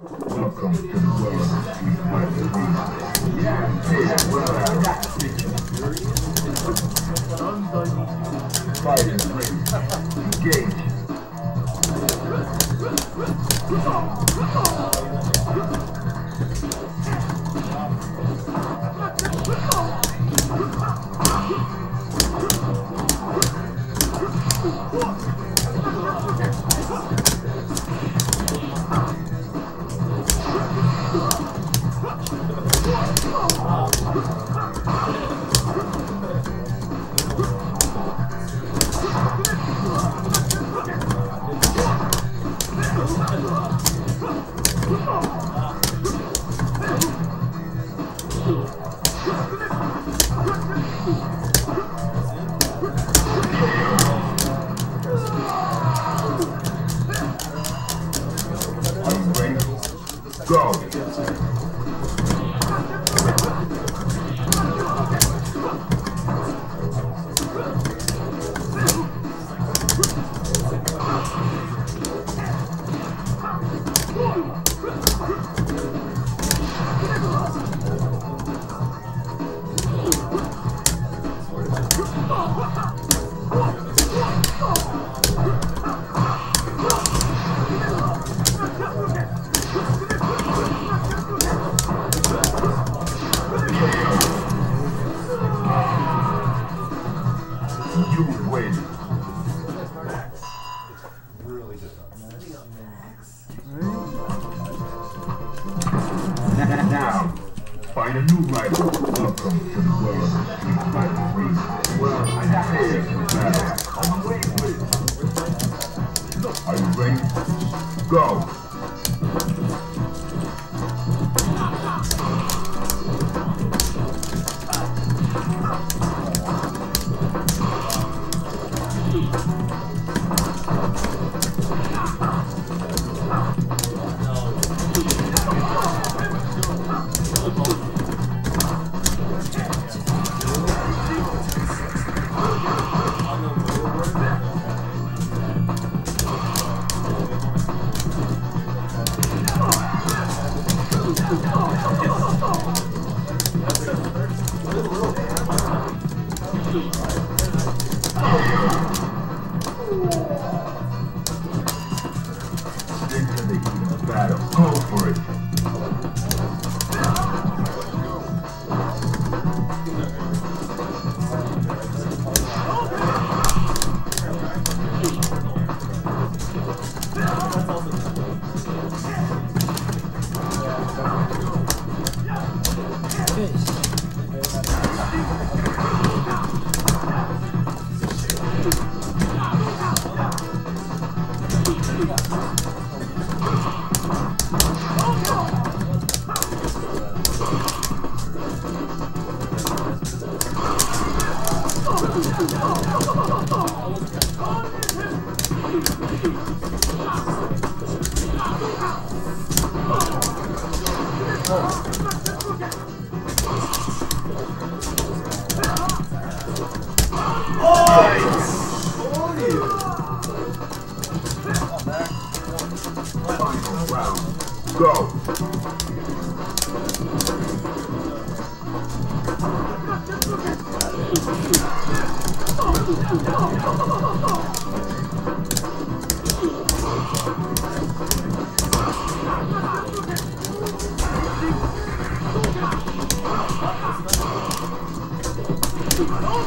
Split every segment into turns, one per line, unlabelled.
Welcome to the world of well, Fighters ready. Engage.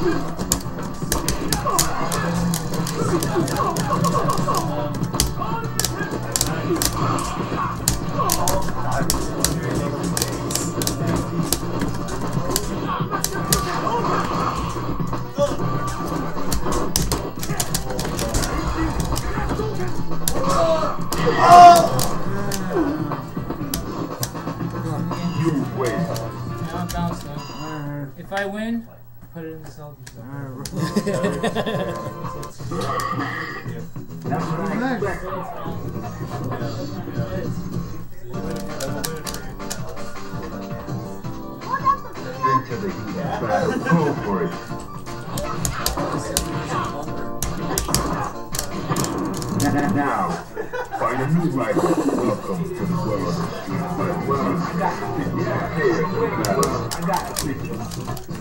You Go for it. Now, find a new rival. Welcome to the world of the street. Well, I got it.
Yeah, I got it.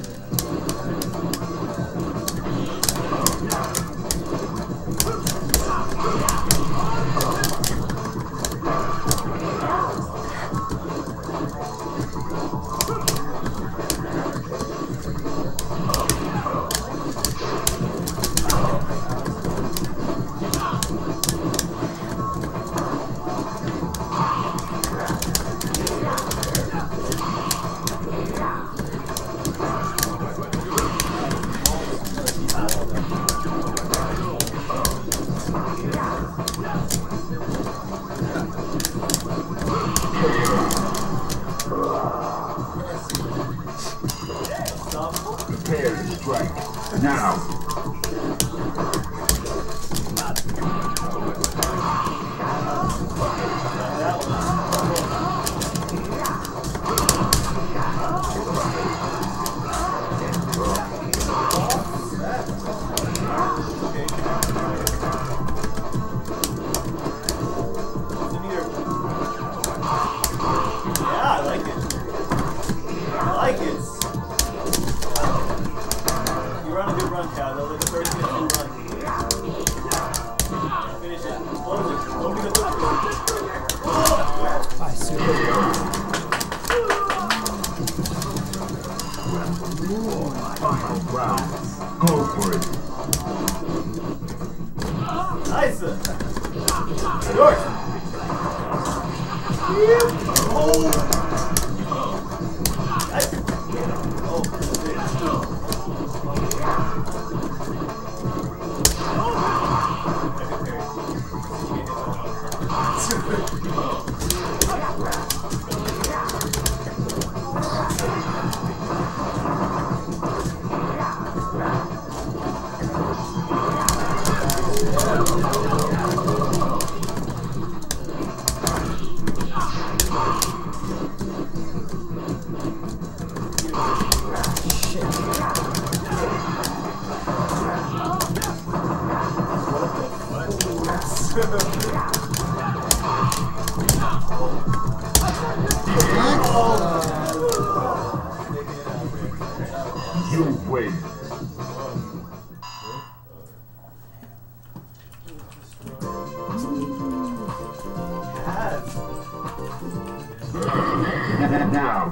now,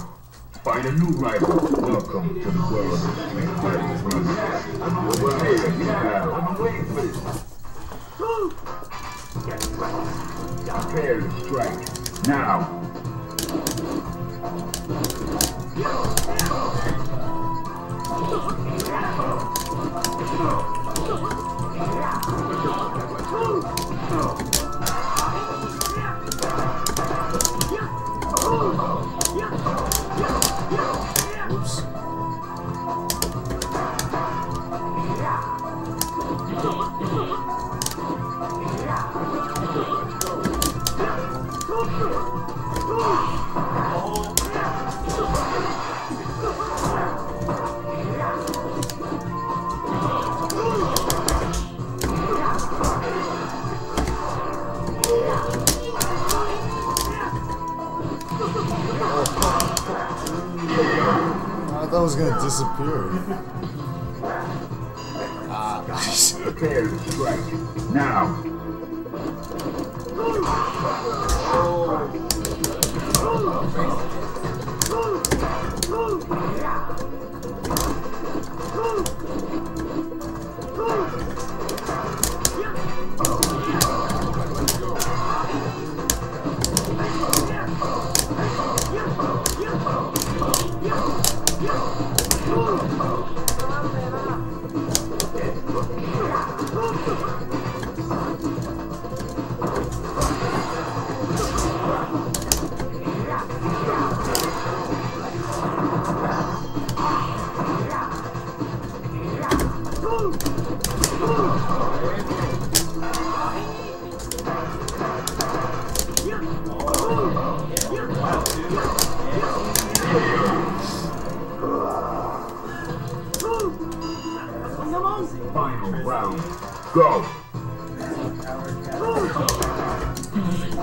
find a new rival. Welcome to the world of Street Fighter I'm prepared now.
I'm.
Prepare to strike. Now.
Música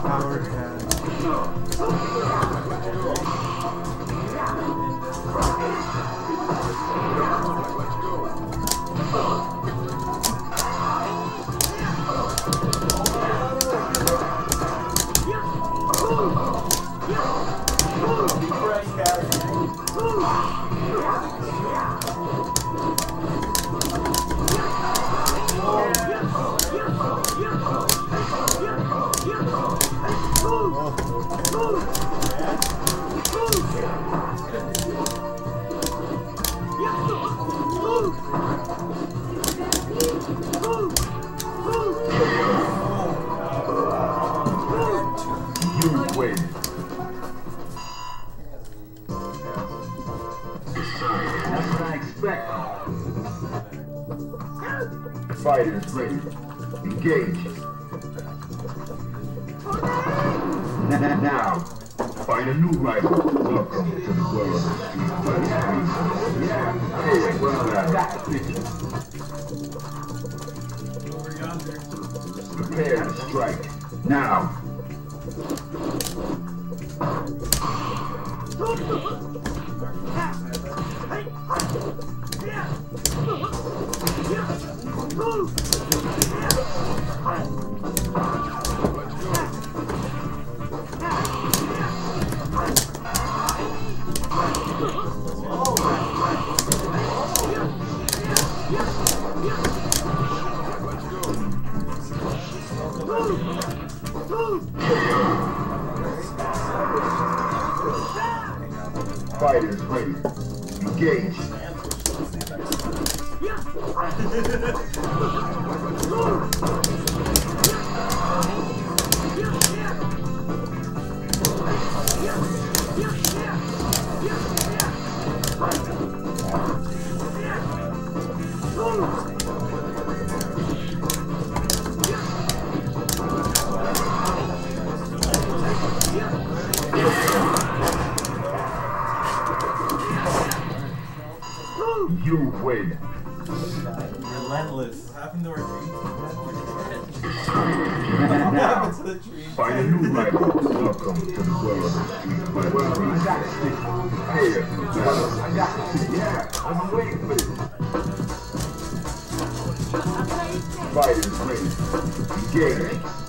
Power pad.
Win. That's what I expect. Fighters ready. Engage. Now, find a new rival. Welcome to the world of Street Fighter. Yeah, hey, well, uh,
Over yonder.
prepare to strike. Now. You win.
Relentless. What happened to our tree?
Now,
happened to the tree?
find a new rival. Welcome to the world of Street Fighter. Well, I got it. Prepare. I got it. Yeah, I'm waiting for this. Fighters ready. Engage.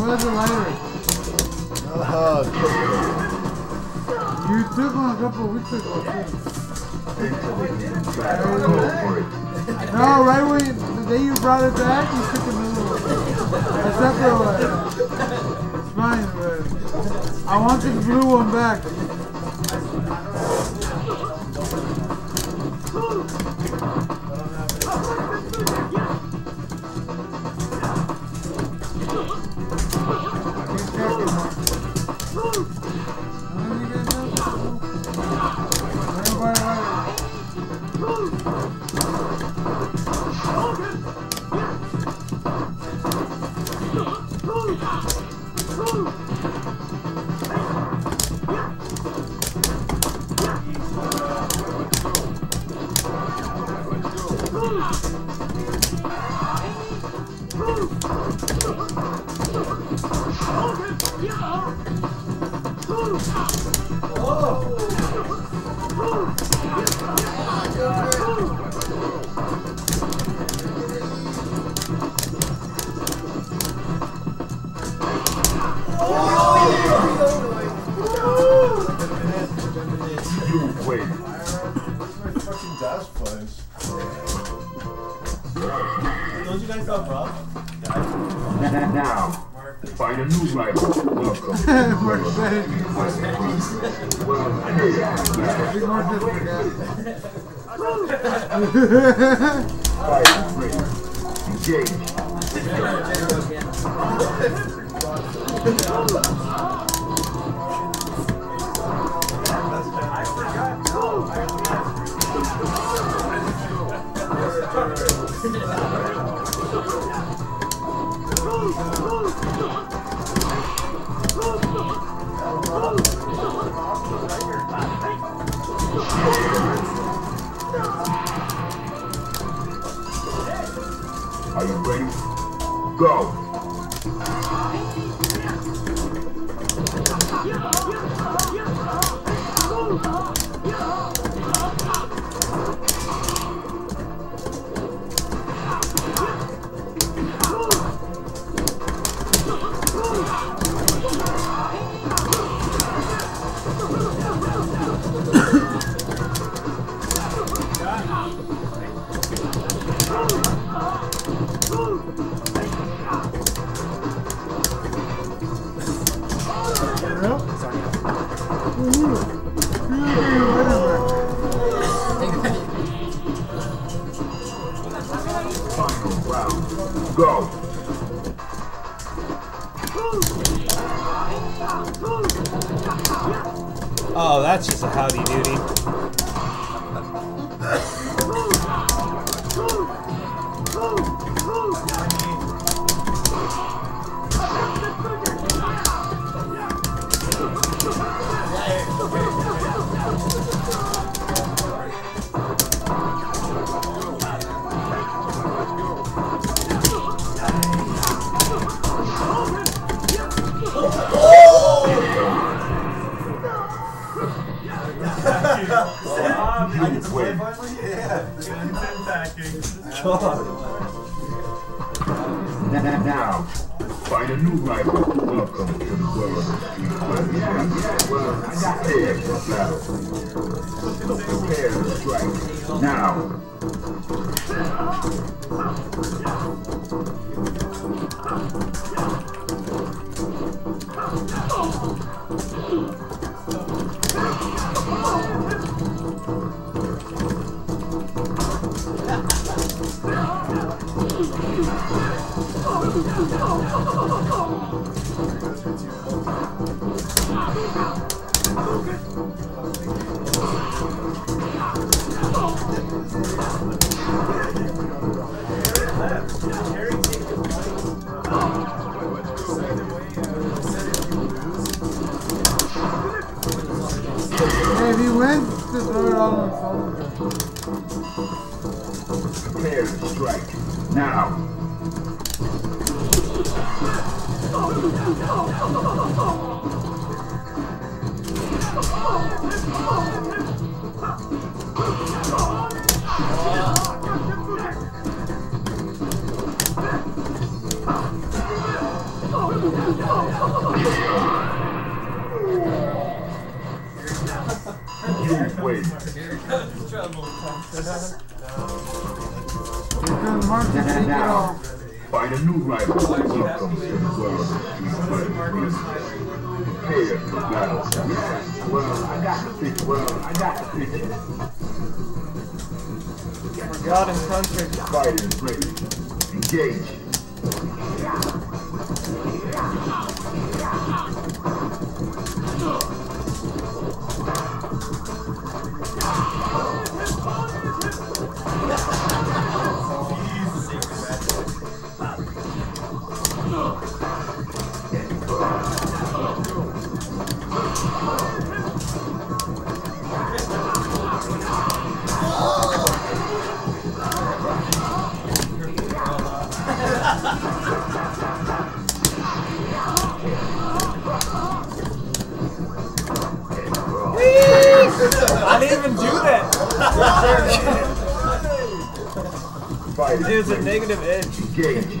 Where's the lighter?
Uh,
You took one a couple of weeks ago. No, right when the day you brought it back, you took another one. A separate. I want this blue one back.
Welcome to the You win. Now, find a new rival. Welcome to the world of street fighting. Well, prepare for battle. Prepare to strike. Now.
Hey, you win, just throw it on Soldier.
Prepare to strike. Now. You win.
It all.
Find a new rival. Welcome to the world of. Prepare for battle. Well, I got the picture. Well, I got the picture.
God and country.
Fight is ready. Engage.
I didn't even do that.
Is
There's a negative edge.
Engage.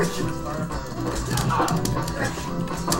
Oh, that's